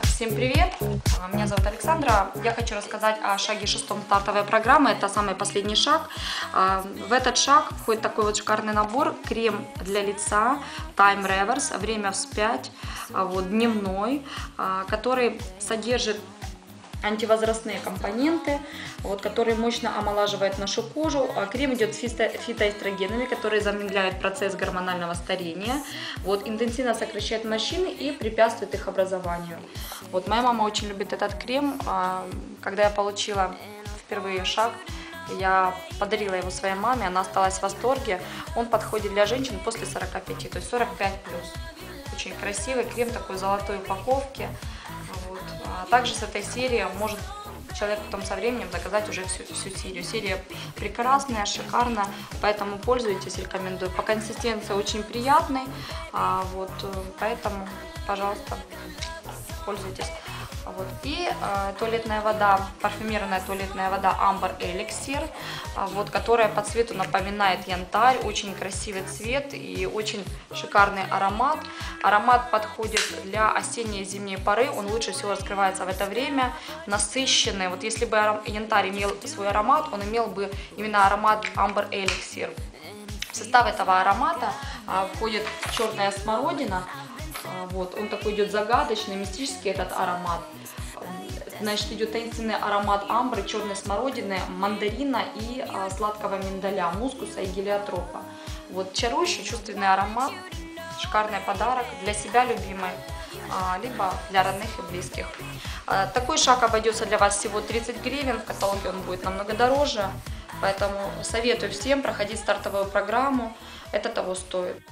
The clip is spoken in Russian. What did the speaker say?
Всем привет! Меня зовут Александра. Я хочу рассказать о шаге шестом стартовой программы. Это самый последний шаг. В этот шаг входит такой вот шикарный набор. Крем для лица Time Reverse, время вспять, вот, дневной, который содержит антивозрастные компоненты, вот, которые мощно омолаживают нашу кожу. А крем идет с фитоэстрогенами, которые замедляют процесс гормонального старения, вот, интенсивно сокращает морщины и препятствует их образованию. Вот, моя мама очень любит этот крем. А, когда я получила впервые шаг, я подарила его своей маме, она осталась в восторге. Он подходит для женщин после 45, то есть 45 плюс. Очень красивый крем такой золотой упаковки. А также с этой серии может человек потом со временем заказать уже всю, всю серию. Серия прекрасная, шикарная, поэтому пользуйтесь, рекомендую. По консистенции очень приятный, а, вот, э, поэтому, пожалуйста, пользуйтесь. Вот. И э, туалетная вода, парфюмированная туалетная вода Amber Elixir, э, вот, которая по цвету напоминает янтарь, очень красивый цвет и очень шикарный аромат. Аромат подходит для осенней и зимней поры, он лучше всего раскрывается в это время, насыщенный. Вот если бы янтарь имел свой аромат, он имел бы именно аромат Amber Elixir. В состав этого аромата э, входит черная смородина, а, вот, он такой идет загадочный, мистический этот аромат. Значит, идет таинственный аромат амбры, черной смородины, мандарина и а, сладкого миндаля, мускуса и гелиотропа. Вот чарующий чувственный аромат, шикарный подарок для себя любимой, а, либо для родных и близких. А, такой шаг обойдется для вас всего 30 гривен, в каталоге он будет намного дороже, поэтому советую всем проходить стартовую программу, это того стоит.